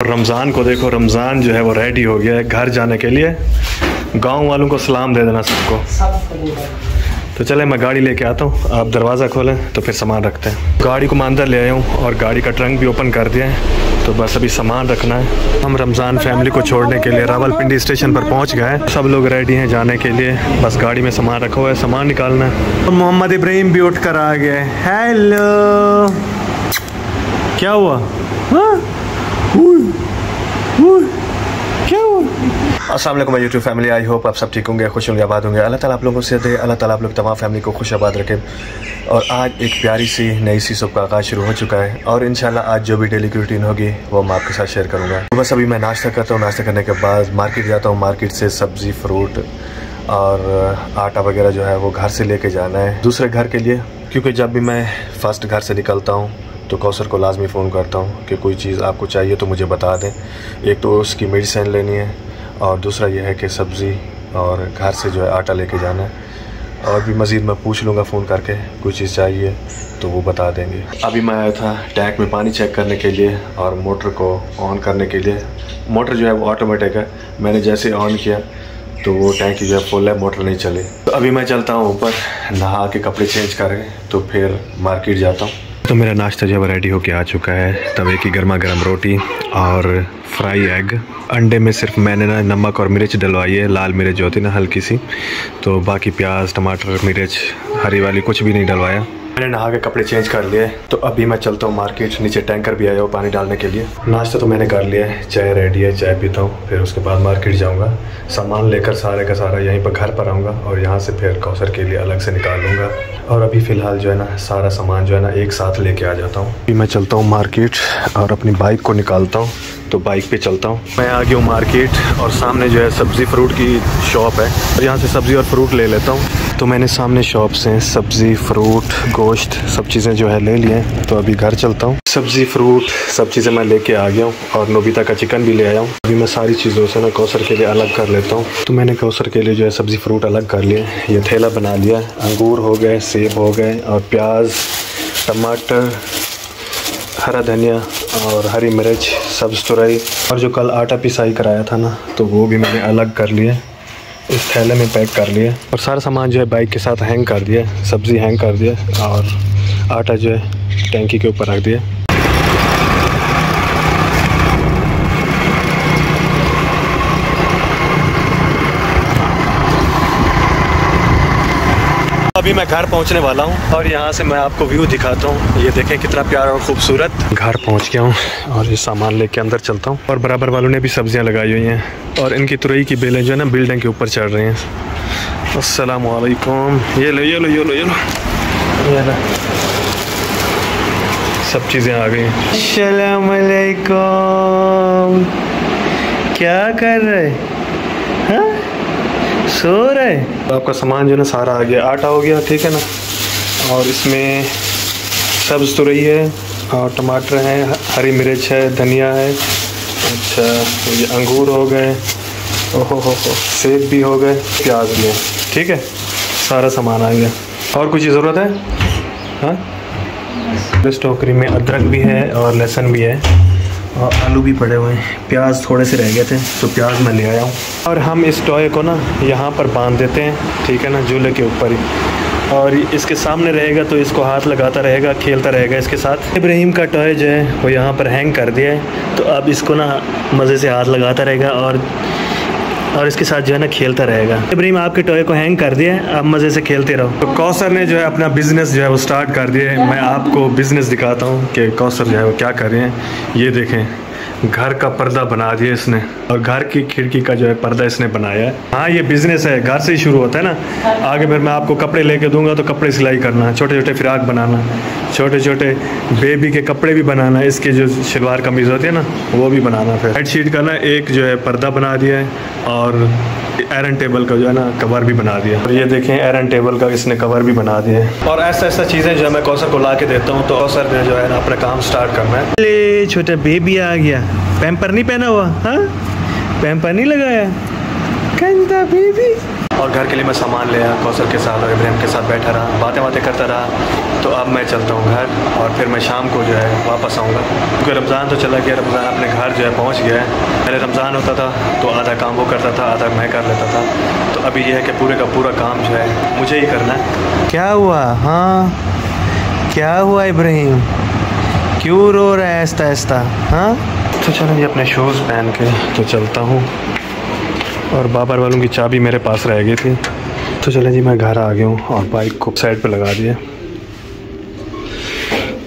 रमज़ान को देखो, रमज़ान जो है वो रेडी हो गया है घर जाने के लिए। गाँव वालों को सलाम दे देना सबको। तो चले, मैं गाड़ी लेके आता हूँ। आप दरवाज़ा खोलें तो फिर सामान रखते हैं। गाड़ी को मैं अंदर ले आया हूँ और गाड़ी का ट्रंक भी ओपन कर दिया है। तो बस अभी सामान रखना है। हम रमज़ान फैमिली को छोड़ने के लिए रावलपिंडी स्टेशन पर पहुँच गए सब लोग रेडी हैं जाने के लिए। बस गाड़ी में सामान रखा हुआ है, सामान निकालना है। तो मोहम्मद इब्राहिम भी उठ कर आ गए हेलो क्या हुआ? हाँ? Aslam YouTube family I hope आप सब ठीक होंगे, खुश होंगे, आबाद होंगे। अल्लाह ताला आप लोगों से दे, अल्लाह ताला आप लोग तमाम फैमिली को खुश आबाद रखे। और आज एक प्यारी सी, नई सी सुबह का आगाज़ शुरू हो चुका है। और इंशाल्लाह आज जो भी डेली की रूटीन होगी, वो मैं आपके साथ शेयर करूँगा। तो बस अभी मैं नाश्ता करता हूँ। नाश्ता करने के बाद मार्केट जाता हूँ। मार्केट से सब्ज़ी फ्रूट और आटा वगैरह जो है, वो घर से लेके जाना है। दूसरे घर के लिए, क्योंकि जब भी मैं फ़र्स्ट घर से निकलता हूँ तो कौसर को लाजमी फ़ोन करता हूँ कि कोई चीज़ आपको चाहिए तो मुझे बता दें। एक तो उसकी मेडिसिन लेनी है और दूसरा यह है कि सब्ज़ी और घर से जो है आटा लेके जाना है। और भी मज़ीद मैं पूछ लूँगा फ़ोन करके, कोई चीज़ चाहिए तो वो बता देंगे। अभी मैं आया था टैंक में पानी चेक करने के लिए और मोटर को ऑन करने के लिए। मोटर जो है वो ऑटोमेटिक है, मैंने जैसे ऑन किया तो वो टैंक जो है फुल है, मोटर नहीं चले। तो अभी मैं चलता हूँ ऊपर, नहा के कपड़े चेंज करें तो फिर मार्केट जाता हूँ। तो मेरा नाश्ता जब रेडी होके आ चुका है। तवे की गर्मा गर्म रोटी और फ्राई एग अंडे में सिर्फ़ मैंने ना नमक और मिर्च डलवाई है, लाल मिर्च जो होती ना हल्की सी। तो बाकी प्याज, टमाटर, मिर्च, हरी वाली कुछ भी नहीं डलवाया। मैंने नहा के कपड़े चेंज कर लिए तो अभी मैं चलता हूँ मार्केट नीचे टैंकर भी आया हो पानी डालने के लिए। नाश्ता तो मैंने कर लिया है, चाय रेडी है, चाय पीता हूँ, फिर उसके बाद मार्केट जाऊँगा। सामान लेकर सारे का सारा यहीं पर घर पर आऊँगा और यहाँ से फिर कौसर के लिए अलग से निकाल लूँगा। और अभी फ़िलहाल जो है ना, सारा सामान जो है ना एक साथ लेके आ जाता हूँ। मैं चलता हूँ मार्केट और अपनी बाइक को निकालता हूँ। तो बाइक पे चलता हूँ। मैं आ गया हूँ मार्केट और सामने जो है सब्ज़ी फ्रूट की शॉप है। और यहाँ से सब्ज़ी और फ्रूट ले लेता हूँ। तो मैंने सामने शॉप से सब्ज़ी फ्रूट गोश्त, सब चीज़ें जो है ले लिए हैं। तो अभी घर चलता हूँ। सब्ज़ी फ्रूट सब चीज़ें मैं लेके आ गया हूँ और नोबिता का चिकन भी ले आया हूँ। अभी मैं सारी चीज़ों से ना कौसर के लिए अलग कर लेता हूँ। तो मैंने कौसर के लिए जो है सब्ज़ी फ्रूट अलग कर लिए ये थैला बना लिया अंगूर हो गए, सेब हो गए और प्याज, टमाटर हरा धनिया और हरी मिर्च सब्ज़ तुरई और जो कल आटा पिसाई कराया था ना तो वो भी मैंने अलग कर लिए। इस थैले में पैक कर लिए। और सारा सामान जो है बाइक के साथ हैंग कर दिया, सब्ज़ी हैंग कर दिया, और आटा जो है टैंकी के ऊपर रख दिया। अभी मैं घर पहुँचने वाला हूँ और यहाँ से मैं आपको व्यू दिखाता हूँ। ये देखें कितना प्यारा और खूबसूरत। घर पहुँच गया हूँ और ये सामान लेके अंदर चलता हूँ। और बराबर वालों ने भी सब्ज़ियाँ लगाई हुई हैं और इनकी तुरई की बेलें जो है ना बिल्डिंग के ऊपर चढ़ रही हैं। असलकुम ये लो ये लो ये लो ये लो। ये लो। सब चीज़ें आ गई। हैं क्या कर रहे हाँ? सो रहे तो आपका सामान जो है ना सारा आ गया। आटा हो गया ठीक है ना? और इसमें सब्ज़ तुरई है और टमाटर हैं हरी मिर्च है धनिया है। अच्छा तो ये अंगूर हो गए ओहो हो हो सेब भी हो गए प्याज भी है ठीक है? सारा सामान आ गया। और कुछ ज़रूरत है? हाँ? इस टोकरी में अदरक भी है और लहसुन भी है। और आलू भी पड़े हुए हैं। प्याज थोड़े से रह गए थे तो प्याज मैं ले आया हूँ। और हम इस टॉय को ना यहाँ पर बाँध देते हैं, ठीक है ना, झूले के ऊपर ही। और इसके सामने रहेगा तो इसको हाथ लगाता रहेगा, खेलता रहेगा इसके साथ। इब्राहिम का टॉय जो है, वो यहाँ पर हैंग कर दिया है। तो अब इसको ना मज़े से हाथ लगाता रहेगा और और इसके साथ जो है ना खेलता रहेगा। इब्राहिम, आपके टॉय को हैंग कर दिया आप मज़े से खेलते रहो। तो कौसर ने जो है अपना बिज़नेस जो है वो स्टार्ट कर दिया मैं आपको बिज़नेस दिखाता हूँ कि कौसर जो है वो क्या कर रहे हैं। ये देखें। घर का पर्दा बना दिया इसने और घर की खिड़की का जो है पर्दा इसने बनाया है। हाँ ये बिज़नेस है, घर से ही शुरू होता है ना। आगे फिर मैं आपको कपड़े लेके दूँगा तो कपड़े सिलाई करना छोटे छोटे फ्राक बनाना छोटे छोटे बेबी के कपड़े भी बनाना, इसके जो शलवार कमीज़ होती है ना, वो भी बनाना फिर। हेड शीट का ना एक जो है पर्दा बना दिया है और एरन टेबल का जो है ना कवर भी बना दिया। और ये देखें एरन टेबल का इसने कवर भी बना दिया है। और ऐसा ऐसा चीज़ें जो है मैं कौसर को ला के देता हूँ तो कौसर ने जो है ना अपना काम स्टार्ट करना है। छोटा बेबी आ गया। पैम्पर नहीं पहना हुआ हाँ? पैम्पर नहीं लगाया? कंदा बेबी और घर के लिए मैं सामान ले आया कौशल के साथ और इब्राहिम के साथ बैठा रहा बातें बातें करता रहा। तो अब मैं चलता हूँ घर और फिर मैं शाम को जो है वापस आऊँगा। क्योंकि रमज़ान तो चला गया रमज़ान अपने घर जो है पहुँच गया है। पहले रमज़ान होता था तो आधा काम वो करता था आधा मैं कर लेता था। तो अभी यह है कि पूरे का पूरा काम जो है मुझे ही करना है। क्या हुआ हाँ? क्या हुआ इब्राहिम? क्यों रो रहा है ऐसा ऐसा हाँ? तो चलो ये अपने शूज़ पहन के तो चलता हूँ। और बाबर वालों की चाबी मेरे पास रह गई थी। तो चलें जी, मैं घर आ गया हूँ और बाइक को साइड पे लगा दिए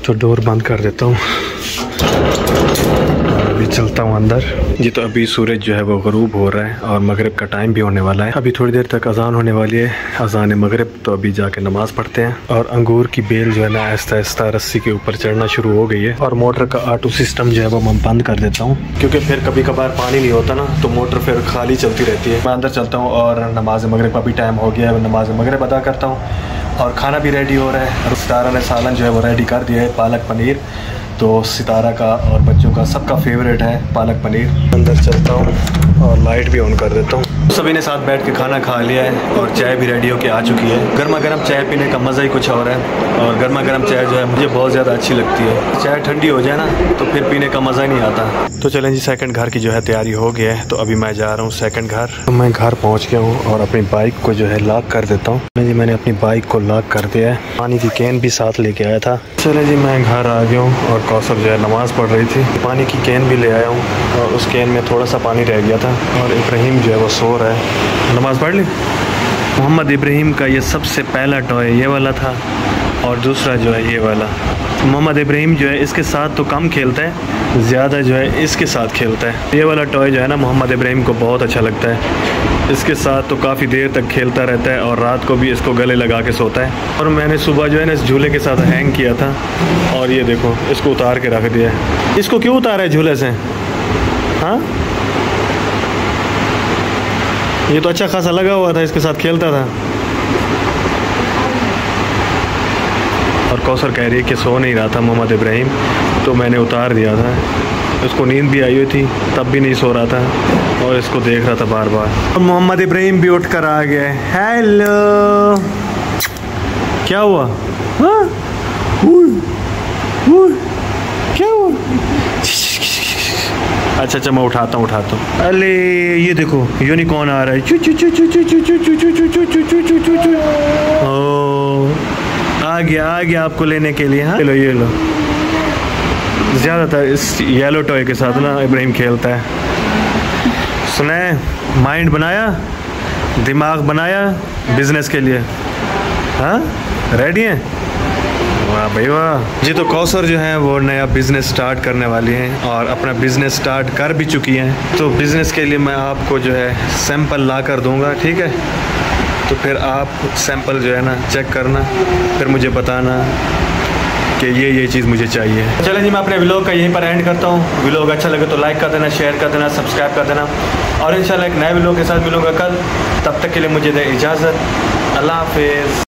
तो डोर बंद कर देता हूँ। अभी चलता हूँ अंदर। जी तो अभी सूरज जो है वो गरूब हो रहा है और मगरब का टाइम भी होने वाला है। अभी थोड़ी देर तक अजान होने वाली है। अजान मगरब तो अभी जाके नमाज़ पढ़ते हैं। और अंगूर की बेल जो है ना, आहिस्ता आहिस्ता रस्सी के ऊपर चढ़ना शुरू हो गई है। और मोटर का ऑटो सिस्टम जो है वो मैं बंद कर देता हूँ। क्योंकि फिर कभी कभार पानी नहीं होता ना तो मोटर फिर खाली चलती रहती है। मैं अंदर चलता हूँ और नमाज़ मगरब का भी टाइम हो गया है। नमाज़ मगरब अदा करता हूँ। और खाना भी रेडी हो रहा है। और ने सालन जो है वो रेडी कर दिया है। पालक पनीर। तो सितारा का और बच्चों का सबका फेवरेट है पालक पनीर। अंदर चलता हूँ। और लाइट भी ऑन कर देता हूँ। सभी ने साथ बैठ के खाना खा लिया है और चाय भी रेडी होके आ चुकी है। गर्मा गर्म चाय पीने का मज़ा ही कुछ और है और गर्मा गर्म चाय जो है मुझे बहुत ज़्यादा अच्छी लगती है। चाय ठंडी हो जाए ना तो फिर पीने का मज़ा ही नहीं आता। तो चलें जी सेकंड घर की जो है तैयारी हो गया है तो अभी मैं जा रहा हूँ सेकंड घर। तो मैं घर पहुँच गया हूँ और अपनी बाइक को जो है लॉक कर देता हूँ। जी मैंने अपनी बाइक को लॉक कर दिया है। पानी की कैन भी साथ लेके आया था। चले जी मैं घर आ गया हूँ और कौसर जो है नमाज़ पढ़ रही थी। पानी की कैन भी ले आया हूँ और उस कैन में थोड़ा सा पानी रह गया था। और इब्राहिम जो है वो सो रहा है। नमाज़ पढ़ ली? मोहम्मद इब्राहिम का ये सबसे पहला टॉय ये वाला था और दूसरा जो है ये वाला। मोहम्मद इब्राहिम जो है इसके साथ तो कम खेलता है, ज़्यादा जो है इसके साथ खेलता है। ये वाला टॉय जो है ना मोहम्मद इब्राहिम को बहुत अच्छा लगता है। इसके साथ तो काफ़ी देर तक खेलता रहता है और रात को भी इसको गले लगा के सोता है। और मैंने सुबह जो है ना इस झूले के साथ हैंग किया था और ये देखो, इसको उतार के रख दिया है। इसको क्यों उतारा है झूले से? हाँ? ये तो अच्छा खासा लगा हुआ था, इसके साथ खेलता था। और कौसर कह रही है कि सो नहीं रहा था मोहम्मद इब्राहिम तो मैंने उतार दिया था। उसको नींद भी आई हुई थी, तब भी नहीं सो रहा था, और इसको देख रहा था बार बार और मोहम्मद इब्राहिम भी उठ कर आ गया हेलो। क्या हुआ? हाँ? क्या हुआ? अच्छा अच्छा मैं उठाता हूँ उठाता हूँ अरे ये देखो यूनिकॉर्न आ रहा है चू चू चू चू चू चू चू चू चू चू चू चू चू चू चू ओ आ गया आ गया आपको लेने के लिए हाँ लो ये लो ज़्यादातर इस येलो टॉय के साथ ना इब्राहिम खेलता है सुने माइंड बनाया दिमाग बनाया बिज़नेस के लिए हाँ रेडी हैं वाह भाई वाह। जी तो कौसर जो है, वो नया बिज़नेस स्टार्ट करने वाली हैं और अपना बिज़नेस स्टार्ट कर भी चुकी हैं। तो बिज़नेस के लिए मैं आपको जो है सैंपल ला कर दूँगा, ठीक है? तो फिर आप सैंपल जो है ना चेक करना, फिर मुझे बताना कि ये ये चीज़ मुझे चाहिए। चलें जी, मैं अपने व्लॉग का यहीं पर एंड करता हूँ। व्लॉग अच्छा लगे तो लाइक कर देना शेयर कर देना सब्सक्राइब कर देना। और इंशाल्लाह एक नए व्लॉग के साथ मिलूँगा कल। तब तक के लिए मुझे दे इजाज़त। अल्लाह हाफिज़।